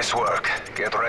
Nice work. Get ready.